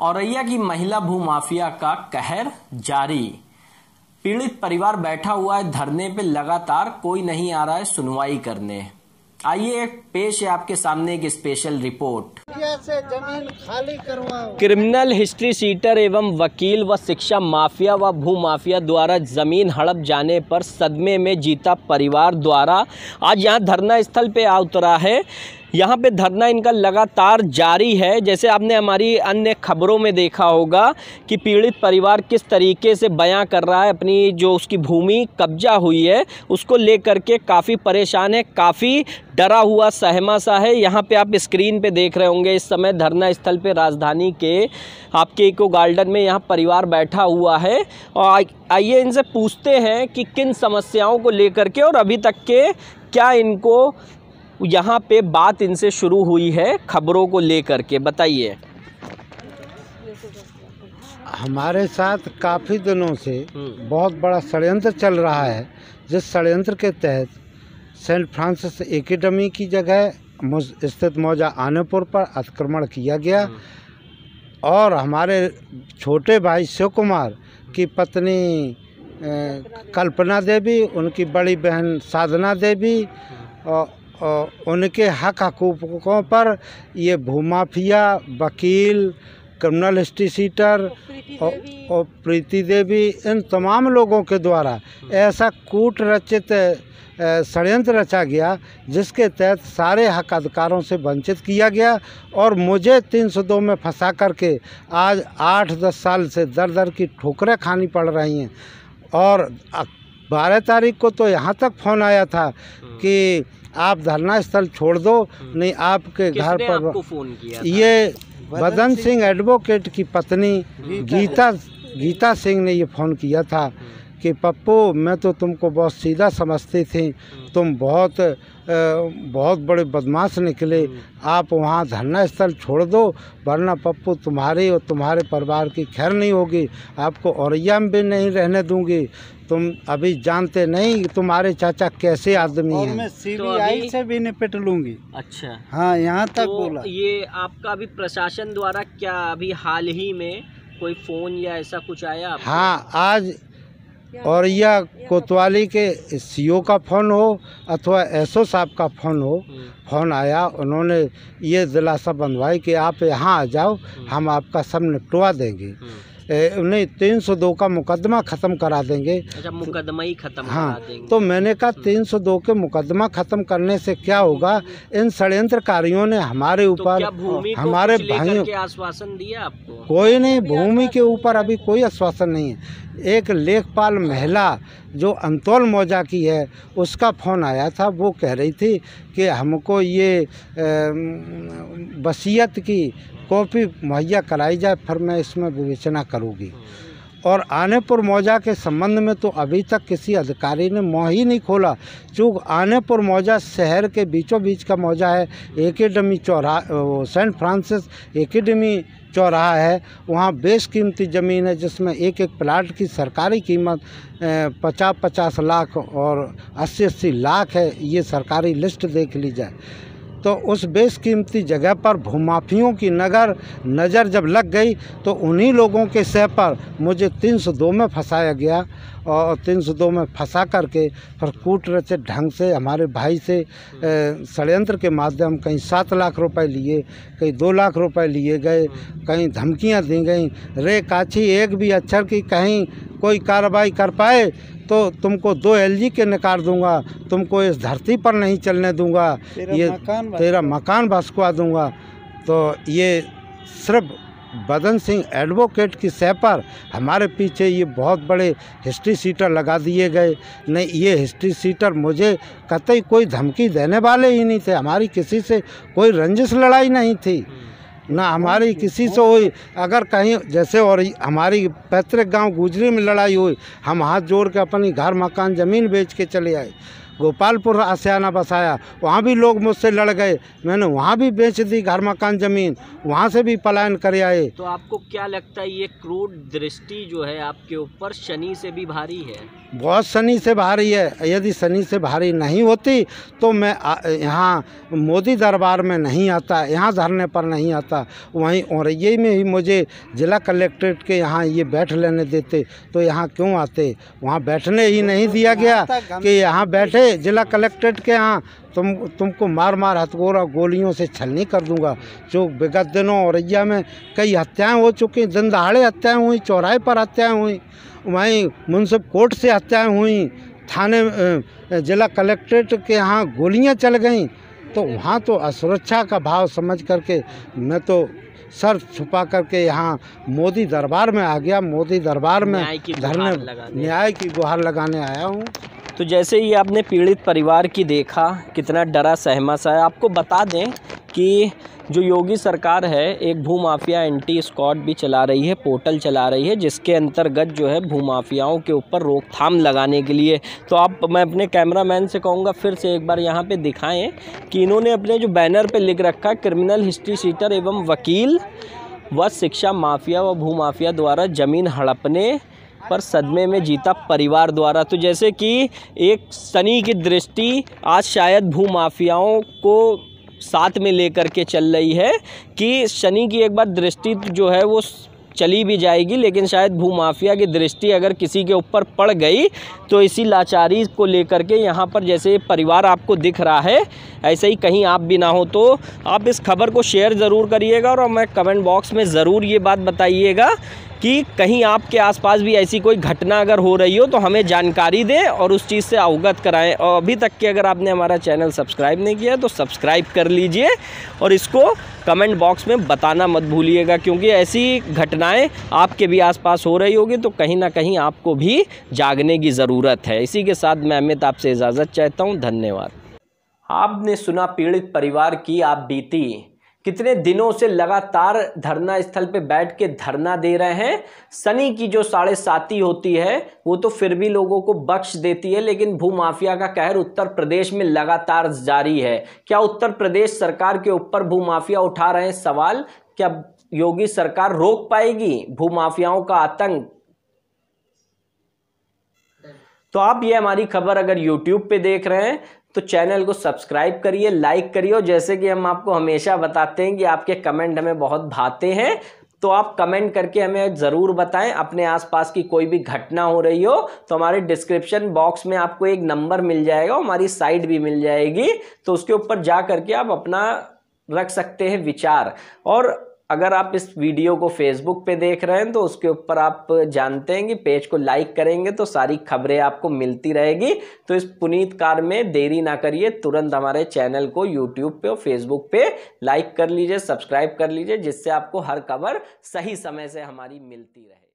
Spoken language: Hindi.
औरैया की महिला भूमाफिया का कहर जारी। पीड़ित परिवार बैठा हुआ है, धरने पे लगातार कोई नहीं आ रहा है सुनवाई करने। आइए पेश है आपके सामने, एक स्पेशल रिपोर्ट से ज़मीन खाली करवाओ क्रिमिनल हिस्ट्री सीटर एवं वकील व शिक्षा माफिया व भू माफिया द्वारा ज़मीन हड़प जाने पर सदमे में जीता परिवार द्वारा आज यहाँ धरना स्थल पे आ उतरा है। यहाँ पे धरना इनका लगातार जारी है। जैसे आपने हमारी अन्य खबरों में देखा होगा कि पीड़ित परिवार किस तरीके से बयां कर रहा है, अपनी जो उसकी भूमि कब्जा हुई है, उसको लेकर के काफ़ी परेशान है, काफ़ी डरा हुआ सहमा सा है। यहाँ पे आप स्क्रीन पे देख रहे होंगे, इस समय धरना स्थल पे राजधानी के आपके इको गार्डन में यहाँ परिवार बैठा हुआ है। और आइए इनसे पूछते हैं कि किन समस्याओं को लेकर के और अभी तक के क्या इनको यहाँ पे बात इनसे शुरू हुई है खबरों को लेकर के बताइए हमारे साथ काफ़ी दिनों से हम्म। बहुत बड़ा षडयंत्र चल रहा है जिस षडयंत्र के तहत सेंट फ्रांसिस एकेडमी की जगह स्थित मौजा आनेपुर पर अतिक्रमण किया गया हम्म। और हमारे छोटे भाई शिव कुमार की पत्नी कल्पना देवी उनकी बड़ी बहन साधना देवी और उनके हक हकूक़ों पर ये भूमाफिया वकील क्रिमिनल हिस्ट्री सीटर और, और प्रीति देवी इन तमाम लोगों के द्वारा ऐसा कूट रचित षड्यंत्र रचा गया जिसके तहत सारे हक अधिकारों से वंचित किया गया और मुझे 302 में फंसा करके आज आठ दस साल से दर दर की ठोकरें खानी पड़ रही हैं। और बारह तारीख को तो यहाँ तक फ़ोन आया था कि आप धरना स्थल छोड़ दो नहीं आपके घर पर आपको फ़ोन किया था? ये बदन सिंह। एडवोकेट की पत्नी गीता। गीता सिंह ने ये फ़ोन किया था कि पप्पू मैं तो तुमको बहुत सीधा समझती थी तुम बहुत बहुत बड़े बदमाश निकले। आप वहाँ धरना स्थल छोड़ दो वरना पप्पू तुम्हारे और तुम्हारे परिवार की खैर नहीं होगी। आपको औरैया में भी नहीं रहने दूँगी। तुम अभी जानते नहीं तुम्हारे चाचा कैसे आदमी और हैं। मैं तो सीबीआई अभी- से भी निपट लूँगी। अच्छा। हाँ यहाँ तक तो बोला। ये आपका अभी प्रशासन द्वारा क्या अभी हाल ही में कोई फ़ोन या ऐसा कुछ आया आपको? हाँ आज औरैया कोतवाली के सीओ का फ़ोन हो अथवा एसओ साहब का फ़ोन हो हम्म, फ़ोन आया उन्होंने ये दिलासा बंधवाई कि आप यहाँ आ जाओ हम आपका सब निपटवा देंगे। हम्म। नहीं तीन सौ दो का मुकदमा ख़त्म करा देंगे। अच्छा मुकदमा ही खत्म हाँ करा देंगे। तो मैंने कहा तीन सौ दो के मुकदमा ख़त्म करने से क्या होगा? इन षड्यंत्रकारियों ने हमारे तो ऊपर को हमारे भाइयों के आश्वासन दिया आपको? कोई नहीं भूमि के ऊपर अभी कोई आश्वासन नहीं है। एक लेखपाल महिला जो अंतोल मौजा की है, उसका फ़ोन आया था। वो कह रही थी कि हमको ये वसीयत की कॉपी मुहैया कराई जाए, फिर मैं इसमें विवेचना करूँगी। और आनेपुर मौजा के संबंध में तो अभी तक किसी अधिकारी ने मुँह ही नहीं खोला। चूँकि आनेपुर मौजा शहर के बीचों बीच का मौजा है। एकेडमी चौराहा सेंट फ्रांसिस एकेडमी चौराहा है। वहाँ बेश कीमती ज़मीन है जिसमें एक एक प्लाट की सरकारी कीमत पचास पचास लाख और अस्सी अस्सी लाख है। ये सरकारी लिस्ट देख ली जाए तो उस बेशकीमती जगह पर भूमाफियों की नगर नज़र जब लग गई तो उन्हीं लोगों के सह पर मुझे 302 में फंसाया गया और 302 में फंसा करके फिर कूट ढंग से हमारे भाई से षडयंत्र के माध्यम कहीं सात लाख रुपए लिए, कहीं दो लाख रुपए लिए गए, कहीं धमकियाँ दी गई। रे काछी, एक भी अक्षर की कहीं कोई कार्रवाई कर पाए तो तुमको दो एलजी के नकार दूँगा तुमको इस धरती पर नहीं चलने दूँगा तेरा ये मकान तेरा मकान भसकवा दूँगा। तो ये सिर्फ़ बदन सिंह एडवोकेट की सह पर हमारे पीछे ये बहुत बड़े हिस्ट्री सीटर लगा दिए गए। नहीं ये हिस्ट्री सीटर मुझे कतई कोई धमकी देने वाले ही नहीं थे। हमारी किसी से कोई रंजिश लड़ाई नहीं थी। ना, हमारी किसी से हुई। अगर कहीं, जैसे और हमारी पैतृक गाँव गुजरी में लड़ाई हुई, हम हाथ जोड़ के अपनी घर, मकान, ज़मीन बेच के चले आए। गोपालपुर आसियाना बसाया। वहाँ भी लोग मुझसे लड़ गए। मैंने वहाँ भी बेच दी घर मकान ज़मीन। वहाँ से भी पलायन कर आए। तो आपको क्या लगता है ये क्रूर दृष्टि जो है आपके ऊपर शनि से भी भारी है? बहुत शनि से भारी है। यदि शनि से भारी नहीं होती तो मैं यहाँ मोदी दरबार में नहीं आता यहाँ धरने पर नहीं आता। वहीं औरैया में ही मुझे जिला कलेक्ट्रेट के यहाँ ये बैठ लेने देते तो यहाँ क्यों आते? वहाँ बैठने ही नहीं दिया गया कि यहाँ बैठे जिला कलेक्ट्रेट के यहाँ तुम तुमको मार मार हथगोरा गोलियों से छलनी कर दूँगा। जो विगत दिनों औरैया में कई हत्याएँ हो चुकी दिन दहाड़े हत्याएँ हुई चौराहे पर हत्याएँ हुई वहीं मुंसिफ कोर्ट से हत्याएँ हुई थाने जिला कलेक्ट्रेट के यहाँ गोलियाँ चल गईं। तो वहाँ तो असुरक्षा का भाव समझ करके मैं तो सर छुपा करके यहाँ मोदी दरबार में आ गया। मोदी दरबार में धरने न्याय की गुहार लगाने आया हूँ। तो जैसे ही आपने पीड़ित परिवार की देखा, कितना डरा, सहमा सा है। आपको बता दें कि जो योगी सरकार है, एक भूमाफिया एंटी स्क्वाड भी चला रही है, पोर्टल चला रही है, जिसके अंतर्गत जो है भूमाफियाओं के ऊपर रोकथाम लगाने के लिए। तो आप, मैं अपने कैमरामैन से कहूँगा, फिर से एक बार यहाँ पे दिखाएँ कि इन्होंने अपने जो बैनर पे लिख रखा क्रिमिनल हिस्ट्री सीटर एवं वकील व शिक्षा माफिया व भूमाफिया द्वारा ज़मीन हड़पने पर सदमे में जीता परिवार द्वारा। तो जैसे कि एक शनि की दृष्टि आज शायद भूमाफियाओं को साथ में लेकर के चल रही है कि शनि की एक बार दृष्टि जो है वो चली भी जाएगी, लेकिन शायद भूमाफिया की दृष्टि अगर किसी के ऊपर पड़ गई तो इसी लाचारी को लेकर के यहाँ पर जैसे परिवार आपको दिख रहा है, ऐसे ही कहीं आप भी ना हो तो आप इस खबर को शेयर ज़रूर करिएगा और मैं कमेंट बॉक्स में ज़रूर ये बात बताइएगा कि कहीं आपके आसपास भी ऐसी कोई घटना अगर हो रही हो तो हमें जानकारी दें और उस चीज़ से अवगत कराएँ। और अभी तक के अगर आपने हमारा चैनल सब्सक्राइब नहीं किया तो सब्सक्राइब कर लीजिए और इसको कमेंट बॉक्स में बताना मत भूलिएगा, क्योंकि ऐसी घटनाएँ आपके भी आसपास हो रही होगी तो कहीं ना कहीं आपको भी जागने की ज़रूरत है। इसी के साथ मैं अमित आपसे इजाज़त चाहता हूँ। धन्यवाद। आपने सुना पीड़ित परिवार की आप बीती। कितने दिनों से लगातार धरना स्थल पे बैठ के धरना दे रहे हैं? शनि की जो साढ़े साती होती है, वो तो फिर भी लोगों को बख्श देती है, लेकिन भूमाफिया का कहर उत्तर प्रदेश में लगातार जारी है। क्या उत्तर प्रदेश सरकार के ऊपर भूमाफिया उठा रहे हैं? सवाल, क्या योगी सरकार रोक पाएगी भूमाफियाओं का आतंक? तो आप ये हमारी खबर अगर YouTube पे देख रहे हैं तो चैनल को सब्सक्राइब करिए, लाइक करिए और जैसे कि हम आपको हमेशा बताते हैं कि आपके कमेंट हमें बहुत भाते हैं तो आप कमेंट करके हमें ज़रूर बताएँ। अपने आसपास की कोई भी घटना हो रही हो तो हमारे डिस्क्रिप्शन बॉक्स में आपको एक नंबर मिल जाएगा हमारी साइट भी मिल जाएगी। तो उसके ऊपर जा करके आप अपना रख सकते हैं विचार। और अगर आप इस वीडियो को फेसबुक पे देख रहे हैं तो उसके ऊपर आप जानते हैं कि पेज को लाइक करेंगे तो सारी खबरें आपको मिलती रहेगी। तो इस पुनीत कार में देरी ना करिए, तुरंत हमारे चैनल को यूट्यूब पे और फेसबुक पे लाइक कर लीजिए सब्सक्राइब कर लीजिए, जिससे आपको हर खबर सही समय से हमारी मिलती रहे।